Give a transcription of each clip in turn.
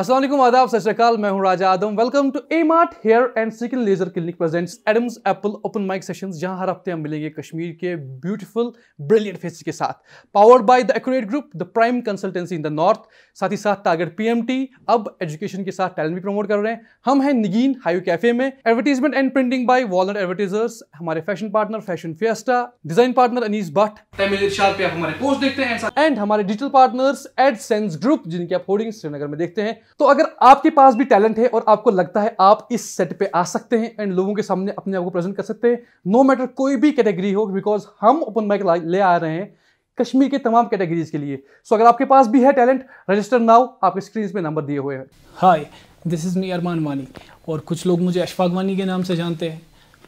असलम आदाब सत मैं हूँ Raja Adam welcome to A Mart hair and skin laser clinic presents Adams Apple open mic sessions जहाँ हर हफ़्ते हम मिलेंगे कश्मीर के ब्यूटीफुल ब्रिलियंट फेस के साथ powered by the Accurate Group the Prime Consultancy in the north साथ ही साथ टारगेट पीएमटी अब एजुकेशन के साथ टैलेंट भी प्रमोट कर रहे हैं। हम हैं निगीन हाईवे कैफ़े में। Advertisement and printing by Walnut Advertisers हमारे fashion partner Fashion Fiesta design partner Anees Bhat Tamil Irshad पे आप हमारे पोस्ट देखते हैं एंड हमारे digital partners Ad Sense group जिनके आप होर्डिंग श्रीनगर में देखते हैं। तो अगर आपके पास भी टैलेंट है और आपको लगता है आप इस सेट पे आ सकते हैं एंड लोगों के सामने अपने आप को प्रेजेंट कर सकते हैं नो मैटर कोई भी कैटेगरी हो बिकॉज़ हम ओपन माइक ले आ रहे हैं कश्मीर के तमाम कैटेगरीज के लिए। सो so, अगर आपके पास भी है टैलेंट रजिस्टर नाउ आपके स्क्रीन पे नंबर दिए हुए हैं। हाय दिस इज़ मी अरमान वानी और कुछ लोग मुझे अशफाक वानी के नाम से जानते हैं।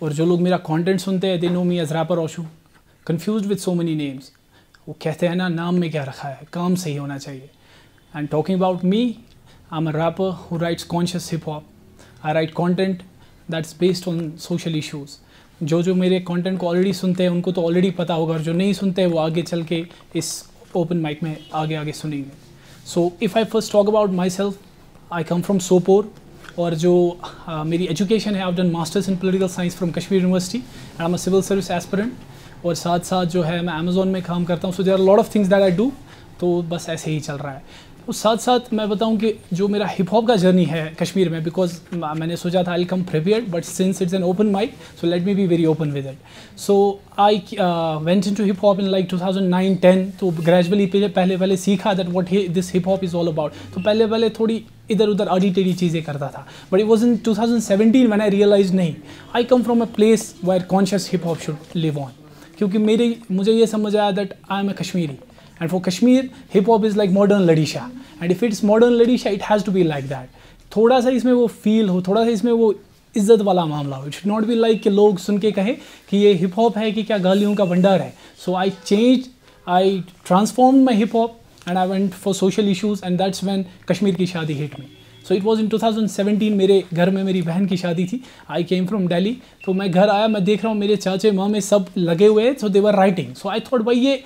और जो लोग मेरा कंटेंट सुनते हैं they know me as rapper Oshu confuse with so many names वो कहते हैं ना नाम में क्या रखा है? काम सही होना चाहिए। And talking about me am a rapper who writes conscious hip hop I write content that's based on social issues जो जो मेरे कंटेंट को ऑलरेडी सुनते हैं उनको तो ऑलरेडी पता होगा और जो नहीं सुनते हैं वो आगे चल के इस ओपन माइक में आगे आगे सुनेंगे। So if I first talk about myself I come from Sopore और जो uh, मेरी एजुकेशन है I done masters in political science from Kashmir University and am a civil service aspirant और साथ साथ जो है मैं अमेजोन में काम करता हूँ। So there are lot of things that I do तो बस ऐसे ही चल रहा है। तो साथ साथ मैं बताऊँ कि जो मेरा हिप हॉप का जर्नी है कश्मीर में बिकॉज़ मैंने सोचा था I come prepared but since it's an open mic so let me be very open with it so I went into hip hop in like 2009 10 तो ग्रेजुअली पहले पहले सीखा that what this hip hop is all about तो पहले पहले थोड़ी इधर उधर आडी टेढ़ी चीज़ें करता था. But it was in two thousand seventeen when I realise नहीं. I come from a place where conscious hip hop should live on क्योंकि मेरी, मुझे ये समझ आया that I am a Kashmiri and for Kashmir hip hop is like modern ladishah and if it's modern ladishah it has to be like that थोड़ा सा इसमें वो फील हो, थोड़ा सा इसमें वो इज़्ज़त वाला मामला हो. It should not be like कि लोग सुन के कहें कि ये हिप हॉप है कि क्या गालियों का भंडार है. So I change I transform my hip hop and I went for social issues and that's when Kashmir की शादी हिट में सो इट वॉज़ इन 2017 मेरे घर में मेरी बहन की शादी थी. आई केम फ्रॉम डेली तो मैं घर आया, मैं देख रहा हूँ मेरे चाचे मामे सब लगे हुए सो दे were writing so I thought भाई ये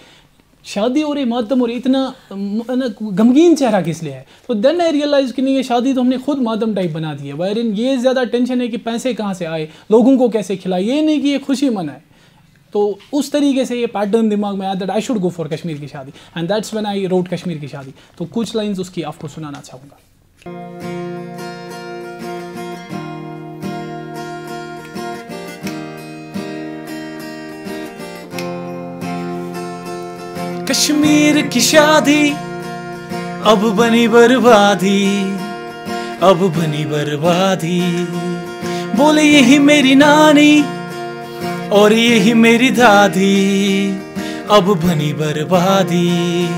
शादी हो रही मातम रही इतना गमगीन चेहरा किस लिए है? तो देन आई रियलाइज़ कि नहीं, ये शादी तो हमने खुद मातम टाइप बना दी है। वायर इन ये ज़्यादा टेंशन है कि पैसे कहाँ से आए, लोगों को कैसे खिलाए, ये नहीं कि ये खुशी मनाए तो उस तरीके से ये पैटर्न दिमाग में आया that I should go for Kashmir की शादी। And that's when I wrote Kashmir की शादी। तो कुछ लाइंस उसकी आपको सुनाना चाहूँगा। कश्मीर की शादी, अब बनी बर्बादी, अब बनी बर्बादी। बोले, यही मेरी नानी और यही मेरी दादी, अब बनी बर्बादी।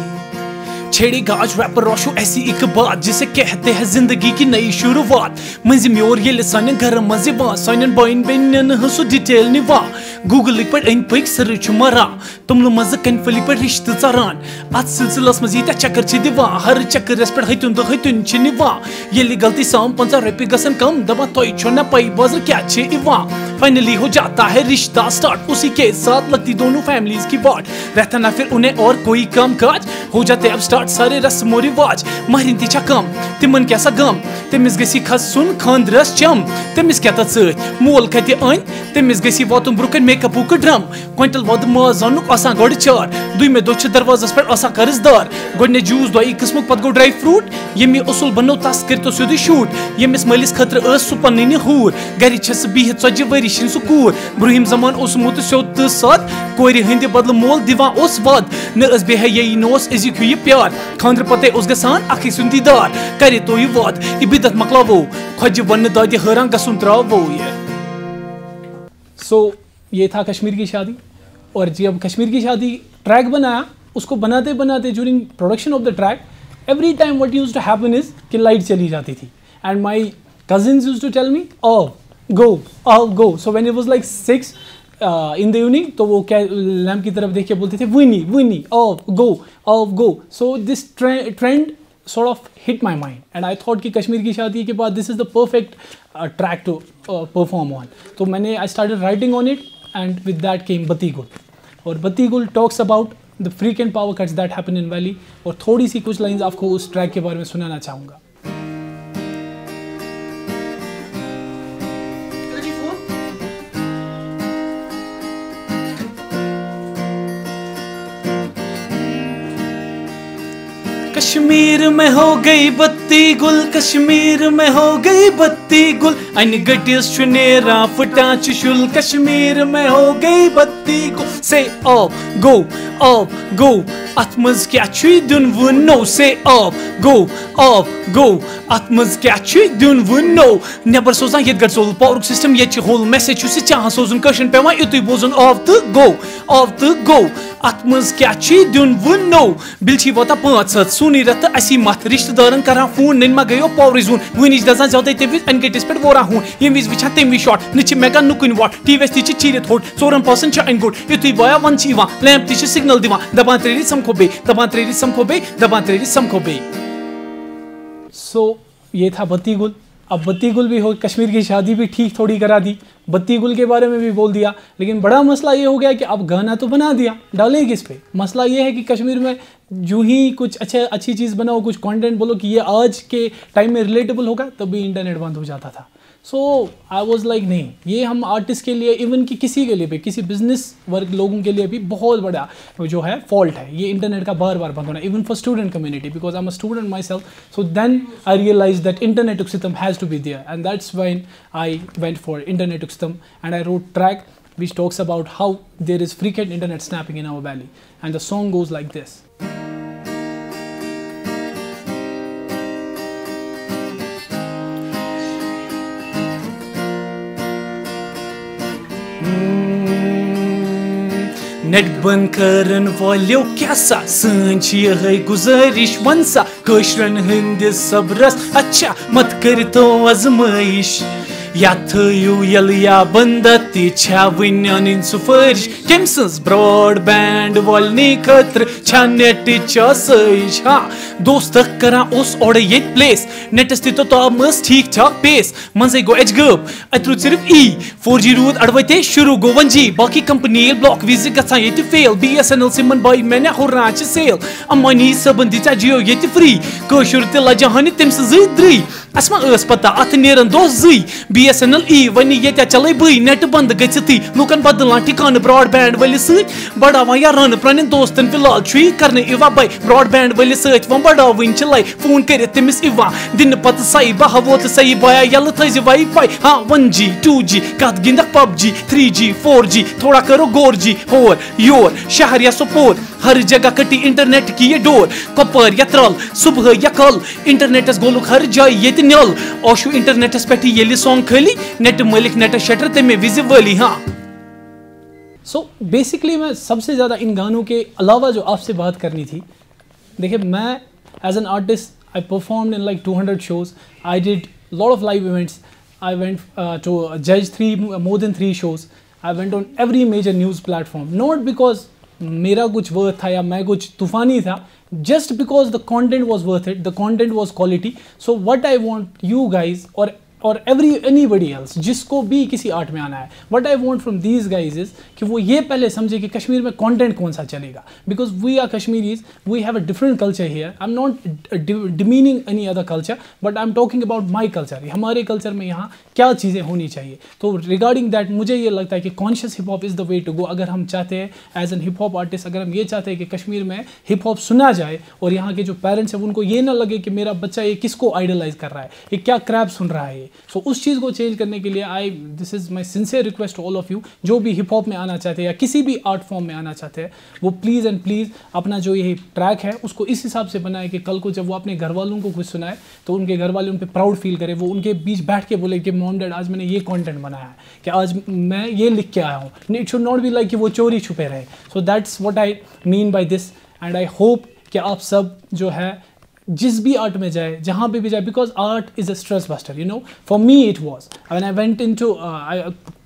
छेड़ी गाज रैपर रोशो, ऐसी एक बात जिसे कहते हैं ज़िंदगी की नई शुरुआत। मंजी म्योर, ये सन घर, मज़े बा सन बन बेन हसु, डिटेल निवा गूगल पे अन पक, सर्च मरा। तुमन मज कनफली पे रिश्त चरान अत सिलसिलस मज यीत चक्कर दिवान हर चक्करस पे हतुन तो हतुन निवान ये गलती साम पंचा रपि गसन कम दबा तोय छो न पई बाज़ार क्या छे इवा फाइनली हो जाता है रिश्ता स्टार्ट उसी के साथ लगती दोनों फैमिलीज़ की बात रहता ना फिर उन्हें और कोई काम काज हो जाते अब स्टार्ट सारे रस्मो रिवाज महरिन ती कम तिमन क्या गम तमिस गसी खसन खानद्रस चम तमिस क्या तथ मोल कत अन तमिस गसी वातुन ब्रुकन मेकअपुक ड्रम क्विंटल वद माज अनुक आसान गोड़ चार दुमे दो दरवाजस पे आसान कर्जदार। गोडने जूस दो किस्मुक पत गो ड्राई फ्रूट यमि उसूल बनो तस कर सीधे शूट। यमिस मलिस खतर सु पन्न हूर। गर बिहित tzति वरी शिन सु कूर। ब्रुहिम जमान ओसमुत स्योद तो सद। कोर हंद बदल मोल दिवान वद न बेहे ये नोस अजुक यह प्यार। खानद्र पते गसान अखि सुन दीदार करे तो यह वाद। यह बिदत मकलावो। खज वन दाद हैरान गसुन त्रावो ये। सो ये था कश्मीर की शादी? और जब कश्मीर की शादी ट्रैक बनाया, उसको बनाते बनाते during production of the track every time what used to happen is कि लाइट चली जाती थी। And my cousin used to tell me O go O go so when it was like six in the evening तो वो क्या lamp की तरफ़ देख के बोलते थे विनी विनी ऑफ़ गो ऑफ़ गो so this trend sort of hit my mind and I thought कि कश्मीर की शादी के बाद this is the perfect track to perform on तो मैंने I started writing on it and with that came Batigul. और Batigul talks about the frequent and power that happen in in valley और थोड़ी सी कुछ लाइंस आपको उस track के बारे में सुनाना चाहूँगा कश्मीर में हो गई बत्ती गुल कश्मीर में हो गई बत्ती गुल अन गटिस छु नेरा फटा छु शुल कश्मीर में हो गई बत्ती गुल से ऑफ़ गो ऑफ़ गो अथ मज क्या छु दुन नो से ऑफ़ गो ऑफ़ गो अथ मज क्या छु दुन नो नेबर सोजन ये गट सोल पावर सिस्टम ये छु होल मैसेज छु से चाह सोजन कशन पेवा युतुय बोजन ऑफ़ द गो ऑफ़ द गो अथ मज क्या छु दुन वन बिल छी वता पाँच सत सुनी रत असी मत रिश्तेदारन करा फ़ोन निन मा गयो पावर जोन। वनिज दजन ज़्यादा ते विज पेट वोरा यम विज विचा तेम वि शॉट मेगा नुकुन वाट। टीवीएस ति चीरे थोट। सोरन पर्सन छ एन बया वन छी वा सिग्नल दिवा। दबा त्रेरी समखो बे दबा त्रेरी समखो बे दबा त्रेरी समखो बे सो ये था बत्ती गुल अब बत्ती गुल भी हो, कश्मीर की शादी भी ठीक थोड़ी करा दी। बत्ती गुल के बारे में भी बोल दिया। लेकिन बड़ा मसला ये हो गया कि अब गाना तो बना दिया। डाले किस पे? मसला ये है कि कश्मीर में जो ही कुछ अच्छा अच्छी चीज़ बनाओ, कुछ कंटेंट बोलो कि ये आज के टाइम में रिलेटेबल होगा, तब भी इंटरनेट बंद हो जाता था। सो आई वॉज़ लाइक नहीं, ये हम आर्टिस्ट के लिए इवन कि किसी के लिए भी, किसी बिज़नेस वर्ग लोगों के लिए भी बहुत बड़ा जो है फॉल्ट है। ये इंटरनेट का बार बार बंद होना even for student community because I am a student myself so then I realise that internet system has to be there and that's when I went for internet system and I wrote track which talks about how there is frequent internet snapping in our valley. And the song goes like this. Net बंद करन वालो क्या सा सन ये गुजारिश one सा कशरन हंदिस सबरस अच्छा मत कर तो आजमाइश या थयू यल या बंद ता वन सुफारिश कम सज ब्रॉड बैंड वालने खतर छा नेट सज हाँ दोस्त करा उस ओड ये प्लेस नेटस तो ताम ठीक ठाक पेस मज़े गो एच गब अत रूद सिर्फ़ ई फोर जी रूद अड़वते शुरू गो वन जी बाकी कंपनी ब्लॉक विज गसान ये fail B S N L सिमन बाई मैंने हुर्रान सेल अमानी सबन दिता जियो ये फ्री कशुर तो लजहान तम द्री अस मा पता दो जी B N L E one ये चल बी नेट बंद ठिकान ब्रॉड बैंड वलिस बढ़ावान या रन फ़िलहाल कर इवा बैंड वलिस वो फ़ोन कर तमिस बह वोत सही बाया यल हाँ वन जी टू जी कत जी थ्री जी फोर थोड़ा करो जी होर योर शहर या हर जगह कटी इंटरनेट की कपर या कल इंटरनेटस गोलुक हर जाय नल ओशु इंटरनेटस पे ये सॉन्ग खली नेट मलिक नेट शटर तमे विज वली हाँ सो बेसिकली मैं सबसे ज़्यादा इन गानों के अलावा जो आपसे बात करनी थी देखिए मैं as an artist I perform in like 200 shows i did a lot of live events i went uh, to judge three more than three shows i went on every major news platform not because मेरा कुछ worth था या मैं कुछ तूफानी था just because the content was worth it the content was quality so what I want you guys और और एवरी एनी बडी एल्स जिसको भी किसी आर्ट में आना है। What I want from these guys is कि वो ये पहले समझे कि कश्मीर में कॉन्टेंट कौन सा चलेगा। Because we are Kashmiris we have a different culture here I am not demeaning any other culture but I am talking about my culture हमारे कल्चर में यहाँ क्या चीज़ें होनी चाहिए। तो रिगार्डिंग दैट मुझे ये लगता है कि conscious hip hop is the way to go अगर हम चाहते हैं as an hip hop artist अगर हम ये चाहते हैं कि कश्मीर में हिप हॉप सुना जाए, और यहाँ के जो पेरेंट्स हैं, उनको ये ना लगे कि मेरा बच्चा ये किसको आइडलाइज कर रहा है ये क्या क्रैप सुन रहा है सो so, उस चीज़ को चेंज करने के लिए I this is my sincere request all of you जो भी हिप हॉप में आना चाहते हैं या किसी भी आर्ट फॉर्म में आना चाहते हैं वो प्लीज़ एंड प्लीज़ अपना जो ये ट्रैक है उसको इस हिसाब से बनाए कि कल को जब वो अपने घर वालों को कुछ सुनाए तो उनके घर वाले उन पर प्राउड फील करें वो उनके बीच बैठ के बोले कि मॉम डैड आज मैंने ये कॉन्टेंट बनाया है कि आज मैं ये लिख के आया हूँ। It should not be like कि वो चोरी छुपे रहे। So that's what I mean by this and I hope कि आप सब जो है जिस भी आर्ट में जाए, जहाँ भी जाए because art is a stress buster you know for me it was when I went into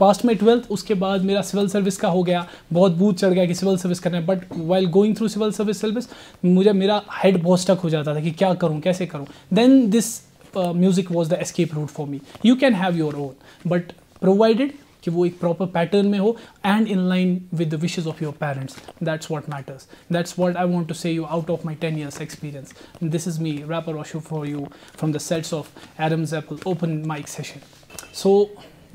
past my twelfth उसके बाद मेरा सिविल सर्विस का हो गया। बहुत बूथ चढ़ गया कि सिविल सर्विस करना है but while going through civil service service मुझे, मेरा हेड बहुत स्टक हो जाता था कि क्या करूँ, कैसे करूँ? Then this music was the escape route for me you can have your own but provided कि वो एक प्रॉपर पैटर्न में हो and in line with the wishes of your parents that's what matters that's what I want to say you out of my ten years experience this is me rapper Oshu for you from the sets of Adams Apple open mic session so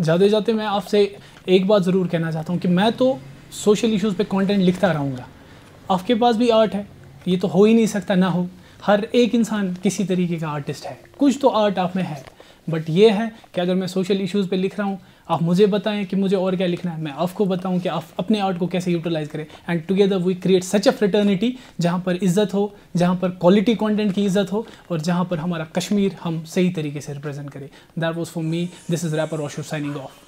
जाते जाते मैं आपसे एक बात ज़रूर कहना चाहता हूँ कि मैं तो सोशल इश्यूज़ पे कंटेंट लिखता रहूँगा। आपके पास भी आर्ट है। ये तो हो ही नहीं सकता ना हो। हर एक इंसान किसी तरीके का आर्टिस्ट है। कुछ तो आर्ट आप में है। बट ये है कि अगर मैं सोशल इश्यूज़ पे लिख रहा हूँ आप मुझे बताएँ कि मुझे और क्या लिखना है। मैं आपको बताऊँ कि आप अपने आर्ट को कैसे यूटिलाइज करें। And together we create such a fraternity जहाँ पर इज़्ज़त हो, जहाँ पर क्वालिटी कंटेंट की इज़्ज़त हो और जहाँ पर हमारा कश्मीर हम सही तरीके से रिप्रेजेंट करें। That was for me this is rapper Oshu signing off